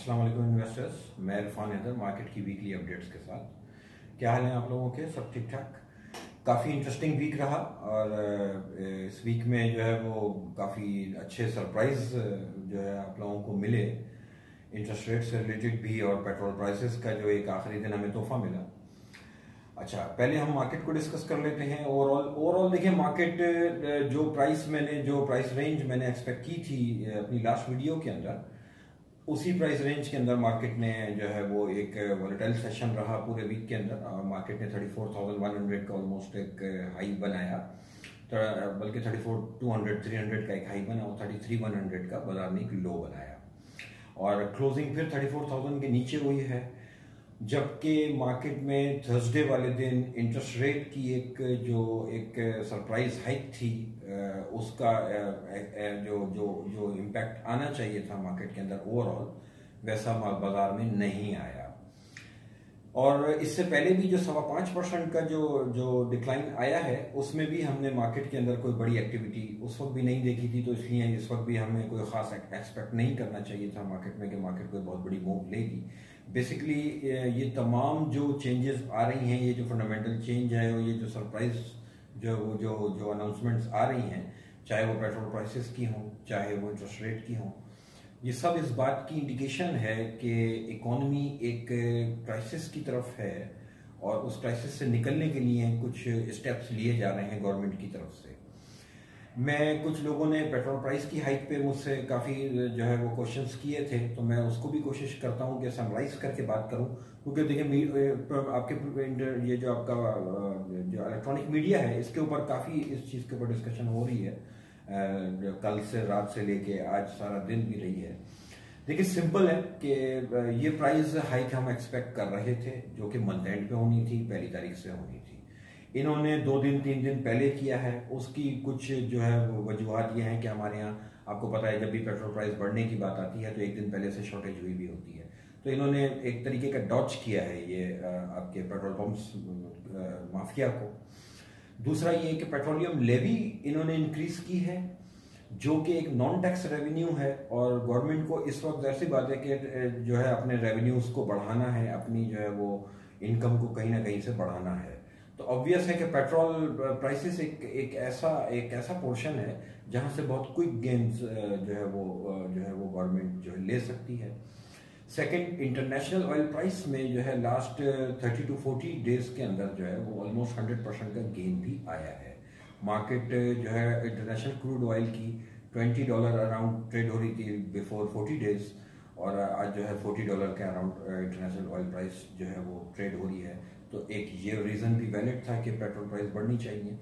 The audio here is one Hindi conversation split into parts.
अस्सलाम वालेकुम इन्वेस्टर्स मैं इरफान हैदर मार्केट की वीकली अपडेट्स के साथ। क्या हाल है आप लोगों के? सब ठीक ठाक? काफ़ी इंटरेस्टिंग वीक रहा और इस वीक में जो है वो काफ़ी अच्छे सरप्राइज़ जो है आप लोगों को मिले। इंटरेस्ट रेट से रिलेटेड भी और पेट्रोल प्राइसेस का जो एक आखिरी दिन हमें तोहफा मिला। अच्छा पहले हम मार्केट को डिस्कस कर लेते हैं। ओवरऑल ओवरऑल देखिए मार्केट जो प्राइस मैंने, जो प्राइस रेंज मैंने एक्सपेक्ट की थी अपनी लास्ट वीडियो के अंदर उसी प्राइस रेंज के अंदर मार्केट ने जो है वो एक वॉलेटाइल सेशन रहा पूरे वीक के अंदर। मार्केट ने 34,100 का ऑलमोस्ट एक हाई बनाया। बल्कि 34,200 300 का एक हाई बना और 33,100 का बाज़ार ने एक लो बनाया। और क्लोजिंग फिर 34,000 के नीचे हुई है। जबकि मार्केट में थर्सडे वाले दिन इंटरेस्ट रेट की एक, जो एक सरप्राइज़ हाइक थी उसका जो जो जो इम्पैक्ट आना चाहिए था मार्केट के अंदर ओवरऑल, वैसा बाज़ार में नहीं आया। और इससे पहले भी जो सवा पाँच परसेंट का जो जो डिक्लाइन आया है, उसमें भी हमने मार्केट के अंदर कोई बड़ी एक्टिविटी उस वक्त भी नहीं देखी थी तो इसलिए इस वक्त भी हमें कोई खास एक्सपेक्ट नहीं करना चाहिए था मार्केट में कि मार्केट कोई बहुत बड़ी मूव लेगी। बेसिकली ये तमाम जो चेंजेस आ रही हैं, ये जो फंडामेंटल चेंज है और ये जो सरप्राइज़ जो जो जो अनाउंसमेंट्स आ रही हैं, चाहे वो पेट्रोल प्राइसेस की हों, चाहे वो इंटरेस्ट रेट की हों ये सब इस बात की इंडिकेशन है कि इकोनॉमी एक क्राइसिस की तरफ़ है और उस क्राइसिस से निकलने के लिए कुछ स्टेप्स लिए जा रहे हैं गवर्नमेंट की तरफ़ से। मैं कुछ लोगों ने पेट्रोल प्राइस की हाइक पे मुझसे काफ़ी, जो है वो क्वेश्चंस किए थे तो मैं उसको भी कोशिश करता हूँ कि समराइज करके बात करूँ। क्योंकि देखिए आपके ये जो आपका जो इलेक्ट्रॉनिक मीडिया है, इसके ऊपर काफ़ी इस चीज़ के ऊपर डिस्कशन हो रही है। कल से रात से लेके आज सारा दिन भी रही है। देखिए सिंपल है कि ये प्राइस हाइक हम एक्सपेक्ट कर रहे थे, जो कि मंथ एंड पे होनी थी, पहली तारीख से होनी थी। इन्होंने दो दिन, तीन दिन पहले किया है, उसकी कुछ जो है वजूहत ये हैं कि हमारे यहाँ, आपको पता है, जब भी पेट्रोल प्राइस बढ़ने की बात आती है तो एक दिन पहले से शॉर्टेज हुई भी होती है। तो इन्होंने एक तरीके का डॉच किया है ये आपके पेट्रोल पंप्स माफिया को। दूसरा ये कि पेट्रोलियम लेवी इन्होंने इंक्रीज की है, जो कि एक नॉन टैक्स रेवेन्यू है, और गवर्नमेंट को इस वक्त ऐसी बात है कि जो है अपने रेवेन्यूज को बढ़ाना है, अपनी जो है वो इनकम को कहीं ना कहीं से बढ़ाना है। तो ऑब्वियस है कि पेट्रोल प्राइसेस एक एक ऐसा एक ऐसा पोर्शन है, जहाँ से बहुत क्विक गेन्स जो है वो जो है वो गवर्नमेंट जो है ले सकती है। सेकंड इंटरनेशनल ऑयल प्राइस में जो है last thirty two forty days के अंदर जो है वो ऑलमोस्ट हंड्रेड परसेंट का गेन भी आया है। मार्केट जो है इंटरनेशनल क्रूड ऑयल की ट्वेंटी डॉलर अराउंड ट्रेड हो रही थी बिफोर फोर्टी डेज़ और आज जो है फोर्टी डॉलर के अराउंड इंटरनेशनल ऑयल प्राइस जो है वो ट्रेड हो रही है। तो एक ये रीज़न भी वैलिड था कि पेट्रोल प्राइस बढ़नी चाहिए।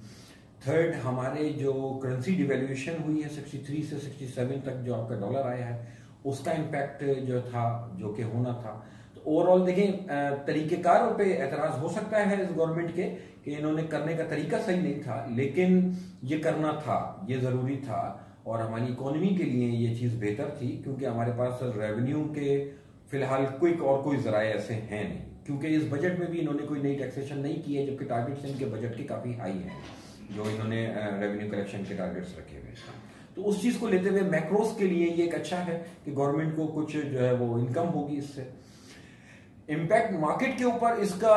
थर्ड हमारे जो करेंसी डिवेल्यूएशन हुई है 63 से 67 तक जो आपका डॉलर आया है उसका इम्पैक्ट जो था, जो कि होना था। तो ओवरऑल देखें तरीकेकारों पे एतराज़ हो सकता है इस गवर्नमेंट के कि इन्होंने करने का तरीका सही नहीं था, लेकिन ये करना था, ये ज़रूरी था और हमारी इकोनॉमी के लिए ये चीज़ बेहतर थी, क्योंकि हमारे पास रेवेन्यू के फ़िलहाल क्विक और कोई जराए ऐसे हैं नहीं। क्योंकि इस बजट में भी इन्होंने कोई नई टैक्सेशन नहीं की है, जबकि टारगेट्स इनके बजट के काफ़ी हाई हैं, जो इन्होंने रेवेन्यू कलेक्शन के टारगेट्स रखे हुए हैं। तो उस चीज़ को लेते हुए मैक्रोस के लिए ये एक अच्छा है कि गवर्नमेंट को कुछ जो है वो इनकम होगी इससे। इम्पैक्ट मार्केट के ऊपर इसका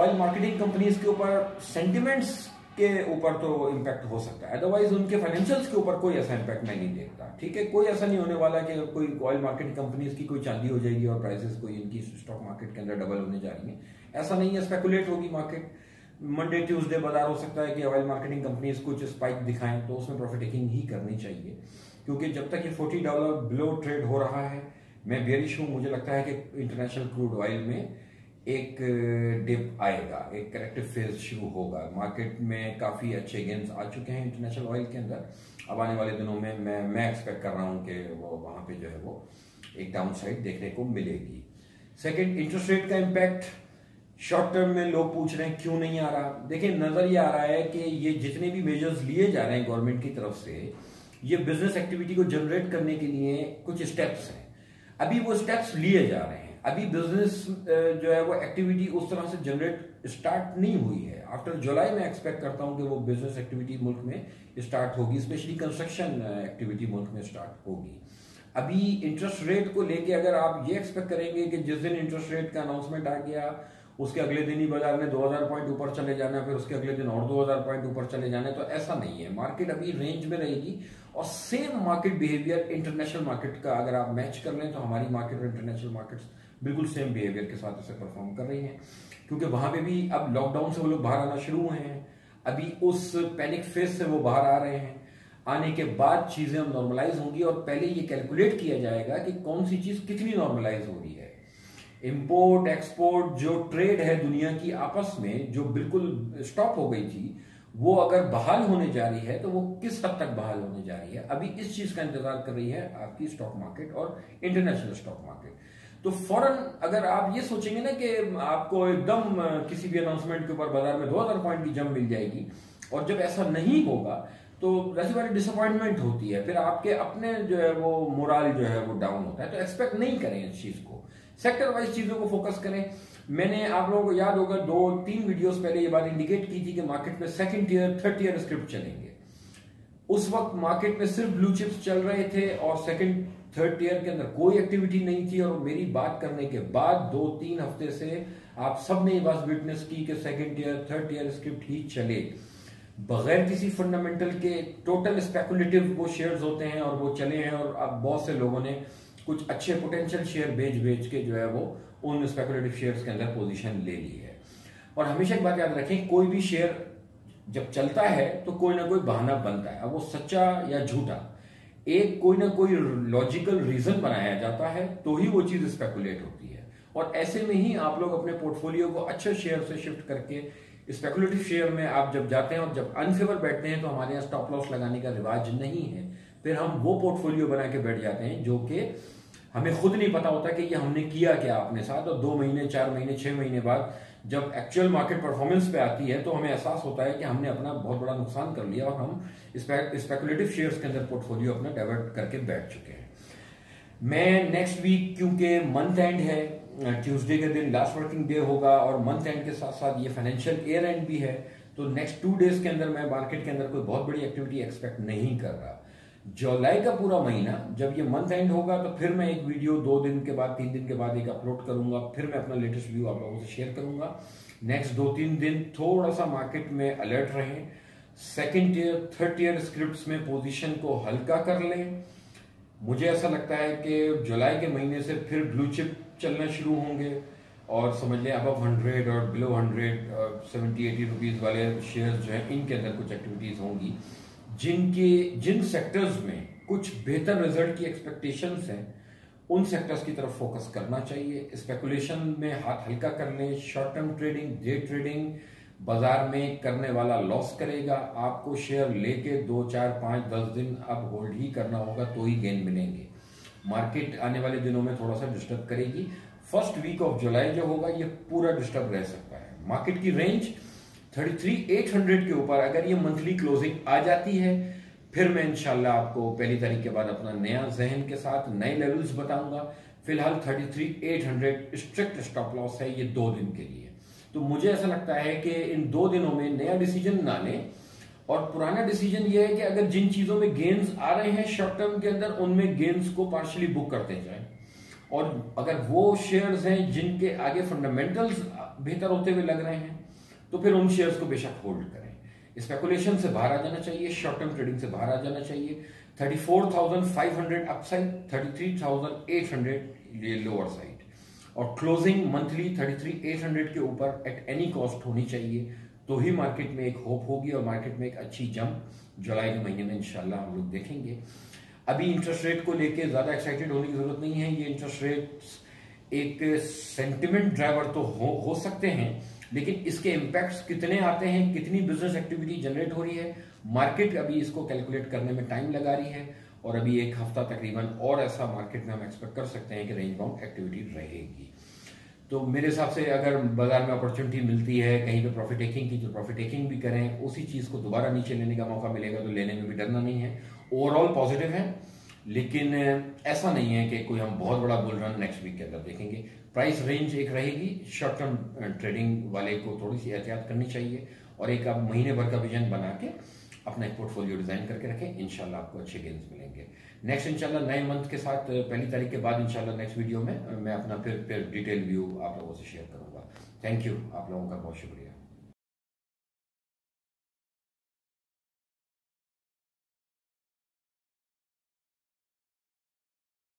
ऑयल मार्केटिंग कंपनीज़ के ऊपर सेंटिमेंट्स के ऊपर तो इम्पैक्ट हो सकता है। अदरवाइज़ उनके फाइनेंशियल्स के ऊपर कोई ऐसा इम्पैक्ट मैं नहीं देखता। ठीक है? कोई ऐसा नहीं होने वाला कि कोई ऑयल मार्केट कंपनीज़ की कोई चांदी हो जाएगी और प्राइसेस कोई इनकी स्टॉक मार्केट के अंदर डबल होने जा रही है। ऐसा नहीं है स्पेकुलेट होगी मार्केट मंडे ट्यूसडे बाज़ार, हो सकता है कि ऑयल मार्केटिंग कंपनीज़ कुछ स्पाइक दिखाएँ तो उसमें प्रॉफिट टेकिंग ही करनी चाहिए। क्योंकि जब तक ये फोर्टी डॉलर बिलो ट्रेड हो रहा है, मैं बेरिश हूँ, मुझे लगता है कि इंटरनेशनल क्रूड ऑयल में एक डिप आएगा, एक करेक्टिव फ़ेज़ शुरू होगा। मार्केट में काफ़ी अच्छे गेंस आ चुके हैं इंटरनेशनल ऑयल के अंदर। अब आने वाले दिनों में मैं मैं एक्सपेक्ट कर रहा हूँ कि वो, वहाँ पे जो है वो एक डाउन साइड देखने को मिलेगी। सेकेंड इंटरेस्ट रेट का इम्पैक्ट शॉर्ट टर्म में लोग पूछ रहे हैं, क्यों नहीं आ रहा? देखिए, नज़र ये आ रहा है कि ये जितने भी मेजर्स लिए जा रहे हैं गवर्नमेंट की तरफ़ से, ये बिज़नेस एक्टिविटी को जनरेट करने के लिए कुछ स्टेप्स हैं। अभी वो स्टेप्स लिए जा रहे हैं। अभी बिज़नेस जो है वो एक्टिविटी उस तरह से जनरेट स्टार्ट नहीं हुई है। आफ्टर जुलाई में एक्सपेक्ट करता हूँ कि वो बिज़नेस एक्टिविटी मुल्क में स्टार्ट होगी स्पेशली कंस्ट्रक्शन एक्टिविटी मुल्क में स्टार्ट होगी। अभी इंटरेस्ट रेट को लेके अगर आप ये एक्सपेक्ट करेंगे कि जिस दिन इंटरेस्ट रेट का अनाउंसमेंट आ गया उसके अगले दिन ही बाज़ार में 2000 पॉइंट ऊपर चले जाना है फिर उसके अगले दिन और 2000 पॉइंट ऊपर चले जाने तो ऐसा नहीं है। मार्केट अभी रेंज में रहेगी और same market behaviour international market का अगर आप मैच कर लें तो हमारी मार्केट और इंटरनेशनल मार्केट्स बिल्कुल सेम बिहेवियर के साथ इसे परफॉर्म कर रही हैं। क्योंकि वहाँ पे भी अब लॉकडाउन से वो लोग बाहर आना शुरू हुए हैं। अभी उस पैनिक फ़ेज़ से वो बाहर आ रहे हैं। आने के बाद चीज़ें नॉर्मलाइज होंगी और पहले ये कैलकुलेट किया जाएगा कि कौन सी चीज़ कितनी नॉर्मलाइज हो रही है। इंपोर्ट एक्सपोर्ट जो ट्रेड है दुनिया की आपस में, जो बिल्कुल स्टॉप हो गई थी, वो अगर बहाल होने जा रही है तो वो किस हद तक बहाल होने जा रही है? अभी इस चीज़ का इंतज़ार कर रही है आपकी स्टॉक मार्केट और इंटरनेशनल स्टॉक मार्केट तो फ़ौरन अगर आप ये सोचेंगे ना कि आपको एकदम किसी भी अनाउंसमेंट के ऊपर बाज़ार में 2000 पॉइंट की जम मिल जाएगी, और जब ऐसा नहीं होगा तो वैसे वाली डिसअपॉइंटमेंट होती है। फिर आपके अपने जो है, वो मोराल जो है, वो डाउन होता है। तो एक्सपेक्ट नहीं करें इस चीज़ को। सेक्टर वाइज चीज़ों को फोकस करें। मैंने आप लोगों को याद होगा, दो, तीन वीडियोस पहले ये बात इंडिकेट की थी कि मार्केट में second year third year script चलेंगे। उस वक्त मार्केट में सिर्फ़ ब्लू चिप्स चल रहे थे और सेकंड थर्ड ईयर के अंदर कोई एक्टिविटी नहीं थी और मेरी बात करने के बाद दो, तीन हफ़्ते से आप सबने ये बात विटनेस की कि second year third year script ही चले। बगैर किसी फंडामेंटल के टोटल स्पेकुलेटिव वो शेयर्स होते हैं और वो चले हैं और अब बहुत से लोगों ने कुछ अच्छे पोटेंशियल शेयर बेच बेच के जो है वो उन स्पेकुलेटिव शेयर्स के अंदर पोजीशन ले ली है। और हमेशा एक बात याद रखें, कोई भी शेयर जब चलता है तो कोई ना कोई बहाना बनता है। अब वो सच्चा या झूठा, एक कोई ना कोई लॉजिकल रीजन बनाया जाता है तो ही वो चीज़ स्पेकुलेट होती है। और ऐसे में ही आप लोग अपने पोर्टफोलियो को अच्छे शेयर से शिफ्ट करके स्पेकुलेटिव शेयर में आप जब जाते हैं और जब अनफेवर बैठते हैं तो हमारे यहाँ स्टॉप लॉस लगाने का रिवाज नहीं है। फिर हम वो पोर्टफोलियो बना के बैठ जाते हैं जो कि हमें खुद नहीं पता होता कि ये हमने किया क्या अपने साथ। और दो महीने, चार महीने, छह महीने बाद जब एक्चुअल मार्केट परफॉर्मेंस पे आती है तो हमें एहसास होता है कि हमने अपना बहुत बड़ा नुकसान कर लिया और हम स्पेकुलेटिव शेयर्स के अंदर पोर्टफोलियो अपना डाइवर्ट करके बैठ चुके हैं। मैं नेक्स्ट वीक क्योंकि मंथ एंड है ट्यूसडे के दिन लास्ट वर्किंग डे होगा और मंथ एंड के साथ साथ ये फाइनेंशियल ईयर एंड भी है तो नेक्स्ट टू डेज़ के अंदर मैं मार्केट के अंदर कोई बहुत बड़ी एक्टिविटी एक्सपेक्ट नहीं कर रहा। जुलाई का पूरा महीना, जब ये मंथ एंड होगा तो फिर मैं एक वीडियो दो दिन के बाद, तीन दिन के बाद एक अपलोड करूँगा, फिर मैं अपना लेटेस्ट व्यू आप लोगों से शेयर करूँगा। नेक्स्ट दो तीन दिन थोड़ा सा मार्केट में अलर्ट रहें। Second year third year script में पोजिशन को हल्का कर लें। मुझे ऐसा लगता है कि जुलाई के महीने से फिर ब्लू चिप चलना शुरू होंगे। और समझ लें, अब हंड्रेड और below hundred seventy eighty rupees वाले शेयर जो है, इनके अंदर कुछ एक्टिविटीज़ होंगी। जिनके, जिन सेक्टर्स में कुछ बेहतर रिज़ल्ट की एक्सपेक्टेशंस हैं, उन सेक्टर्स की तरफ़ फोकस करना चाहिए। स्पेकुलेशन में हाथ हल्का कर लें short term trading day trading बाज़ार में करने वाला लॉस करेगा। आपको शेयर लेके दो, चार, पाँच, दस दिन अब होल्ड ही करना होगा तो ही गेन मिलेंगे। मार्केट आने वाले दिनों में थोड़ा सा डिस्टर्ब करेगी। फ़र्स्ट वीक ऑफ़ जुलाई जो होगा, ये पूरा डिस्टर्ब रह सकता है। मार्केट की range thirty three eight hundred के ऊपर अगर ये मंथली क्लोजिंग आ जाती है, फिर मैं इंशाल्लाह आपको पहली तारीख के बाद अपना नया जहन के साथ नए लेवल्स बताऊँगा। फ़िलहाल thirty three eight hundred strict stop loss है ये दो दिन के लिए। तो मुझे ऐसा लगता है कि इन दो दिनों में नया डिसीज़न ना लें और पुराना डिसीज़न ये है कि अगर जिन चीज़ों में गेन्स आ रहे हैं शॉर्ट टर्म के अंदर, उनमें गेन्स को पार्शली बुक करते जाए। और अगर वो शेयर्स हैं जिनके आगे फंडामेंटल्स बेहतर होते हुए लग रहे हैं तो फिर उन शेयर्स को बेशक होल्ड करें। स्पेकुलेशन से बाहर आ जाना चाहिए शॉर्ट टर्म ट्रेडिंग से बाहर आ जाना चाहिए। Thirty four thousand five hundred upside thirty three thousand eight hundred ये लोअर साइड और closing monthly thirty three eight hundred के ऊपर एट एनी कॉस्ट होनी चाहिए। तो ही मार्केट में एक होप होगी और मार्केट में एक अच्छी जम जुलाई के महीने में इंशाल्लाह हम लोग देखेंगे। अभी इंटरेस्ट रेट को लेके ज़्यादा एक्साइटेड होने की ज़रूरत नहीं है। ये इंटरेस्ट रेट एक सेंटिमेंट ड्राइवर तो हो, हो सकते हैं। लेकिन इसके इम्पैक्ट्स कितने आते हैं, कितनी बिज़नेस एक्टिविटी जनरेट हो रही है मार्केट अभी इसको कैलकुलेट करने में टाइम लगा रही है, और अभी एक हफ़्ता तकरीबन और ऐसा मार्केट में हम एक्सपेक्ट कर सकते हैं कि रेंज बाउंड एक्टिविटी रहेगी। तो मेरे हिसाब से अगर बाज़ार में अपॉर्चुनिटी मिलती है, कहीं पे प्रॉफिट टेकिंग की तो प्रॉफिट टेकिंग भी करें, उसी चीज़ को दोबारा नीचे लेने का मौका मिलेगा तो लेने में भी डरना नहीं है। ओवरऑल पॉजिटिव है, लेकिन ऐसा नहीं है कि कोई हम बहुत बड़ा बुल रन नेक्स्ट वीक के अंदर देखेंगे। प्राइस रेंज एक रहेगी शॉर्ट टर्म ट्रेडिंग वाले को थोड़ी सी एहतियात करनी चाहिए और एक आप महीने भर का विजन बना के अपना एक पोर्टफोलियो डिज़ाइन करके रखें इनशाला आपको अच्छे गेंस मिलेंगे। नेक्स्ट इनशाला नए मंथ के साथ पहली तारीख के बाद इनशाला नेक्स्ट वीडियो में मैं अपना फिर फिर डिटेल व्यू आप लोगों से शेयर करूँगा। थैंक यू आप लोगों का बहुत शुक्रिया।